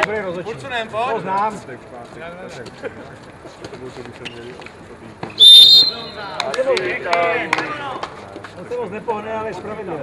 Dobrý rozhodčí. To znám. On se moc nepohne, ale je spravedlivý.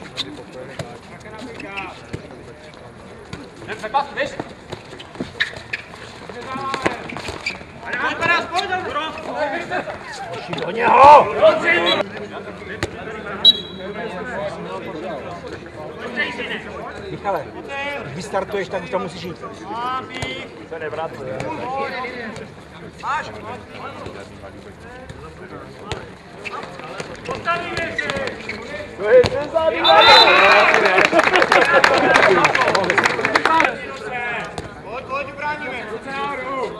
Jdem se pas, víš? Do něho! Michale, když vystartuješ, tak už tam musíš jít. Se nevracuje. To je nezávý. Pojď, pojď, ubráníme! Ruce nahoru!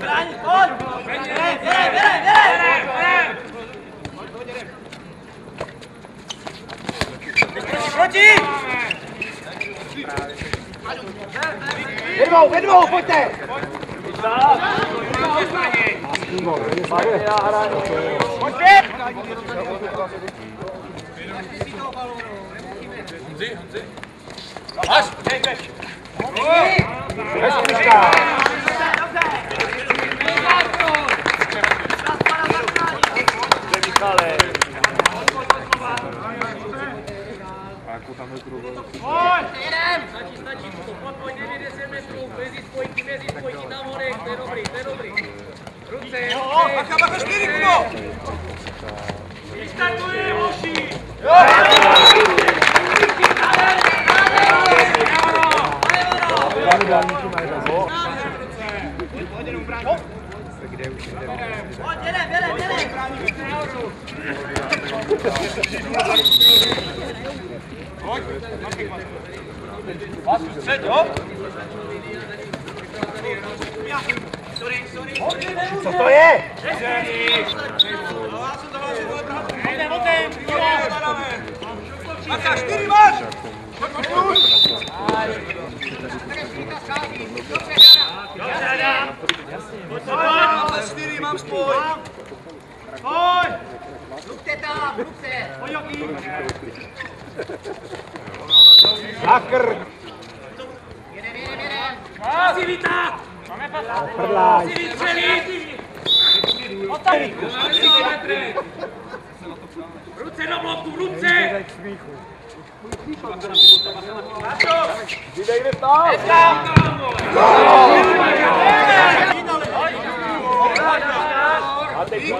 mluv! Ty, ty? Jo, pojď, mluv, mluv, mluv! Ruce nahoru! Pět, pět! Držení balony! Podamonek, podamonek. Pojď! Pojď, pojď! Nám spoj! Mezi, mezi spojky, mezi spojky. Pojď, bráň, pojď! Bere, bere, bere, bere! Proti! Ve dvou, ve dvou, pojďte! Pojď pět! Až, hej, hej. Hezkýčka! Stačí, stačí, pojď, pojď, 90 metrů, mezi spojky, mezi spojky, tam honek, to je dobrý, to je dobrý. Ruce, ruce. Bacha, bacha, čtyři, Kubo! Vystartuje, hoši! Pojď, jedem, jedem, jedem. Pojď, Vasku, střed, jo? Sorry, sorry. Co to je? Jdem, jdem, Bacha, čtyři, máš! Pojď, pojď, už! Pojď, čtyři, mám spoj! Pojď! Ruce tam, ruce. Pojď, Jogi! Na krk! Jedem, jedem, jedem. Asi vítá! Máme pas! Prdláš! Vystřelí! Odstavit! Ruce do bloku, ruce! Vydej mi tam! A teď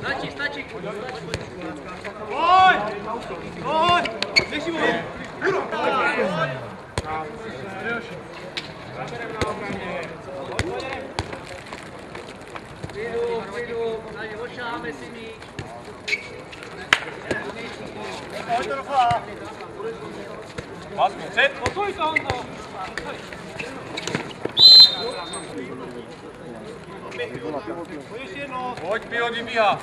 Stačí, stačí. Pojď! Pojď! Než mu! Klidu, klidu, tady ošáme si míč. Pojď to dokola! Vasku, před! Posuj to, Honzo! Pojď ještě jedno! Pojď, Pio, vybíhá!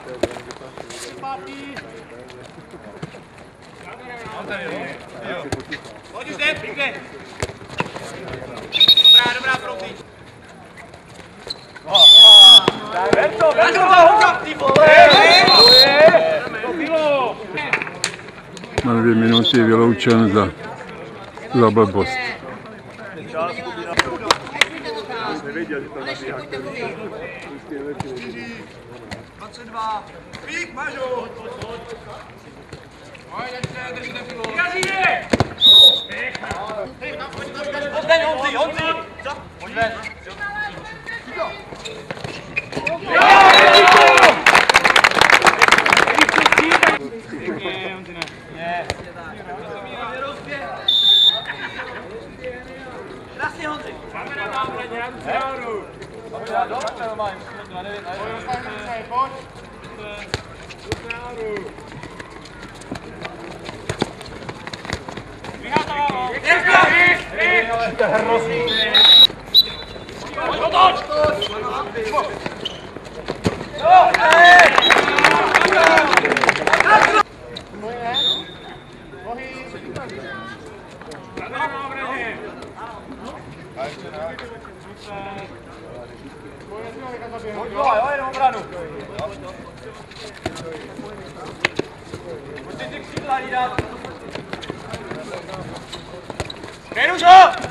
Pojď už jdem, pěkně! Dobrá, dobrá, profi! Na dvě minuty vyloučen za, za blbost. Pík, Mažo! Oddaň, Honzi, Honzi! Pojď ven. Krásně, Honzi. Pojď, 내려오셔!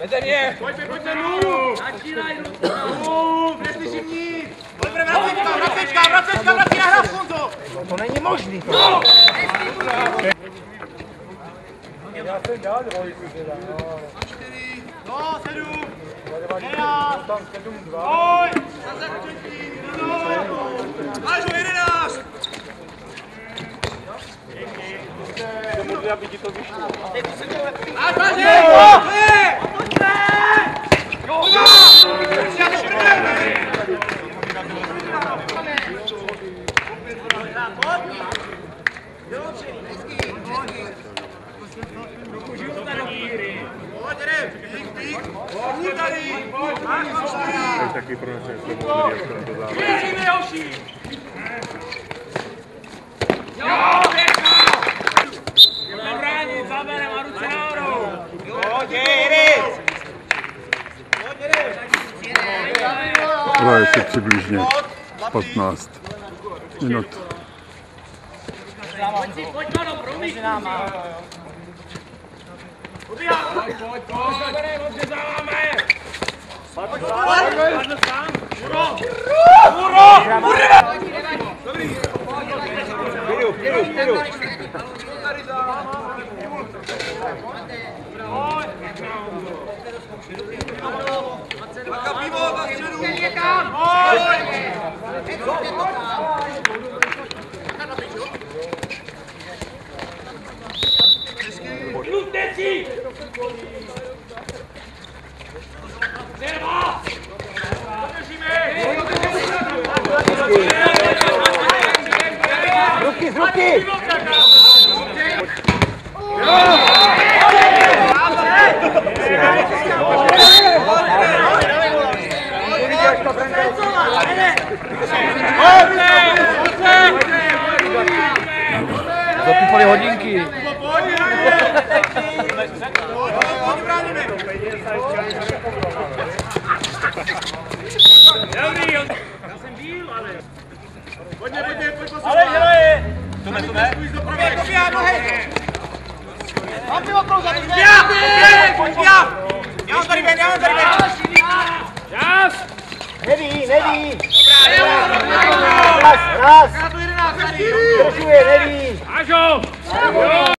Vede mě! Pojďme, pojďme, nůru! Začínaj, Rusko! Neslyším nic! Pojďme, vracečka, vracečka, vracečka, vrací na hra, Honzo! To není možný. To. No, sedm! Jedenáct! Pojď! Máš ho jedenáct! Máš, máš, je! Je! Jo, já! Já to prdele! Pojď, jdem! Pík, pík! Půl tady! Máš ho čtyři! Taky pro nás je Věříme, hoši! Jo, pěkná! Jdeme bránit, zaberem a ruce nahoru! Pojď, jedeš! Pojď, jedeš! Hraje se přibližně 15 minut. Pojď si, pojď, Mano, promíš! Pojď, pojď, pojď! Zaberem, odřezáváme! Pojď, pojď! sám! Uro! Klidu, klidu, klidu. Paka pivo, pak středu! Luteci! Zerva! Ruky, z ruky. Zapípali hodinky. Pojď, bráníme! Dobrý, já jsem byl, ale... Pojďme, pojďme, pojď poslouchat! Ale dělej! To ne, to ne! Doběh, doběh, nohy! Mám ty okolo za druhé! Já, pojď, já! Já mám tady ven, já mám tady ven! Čas! Neví, neví. Raz, raz. Na to 11 tady. Držuje, neví. Ažo! Jo!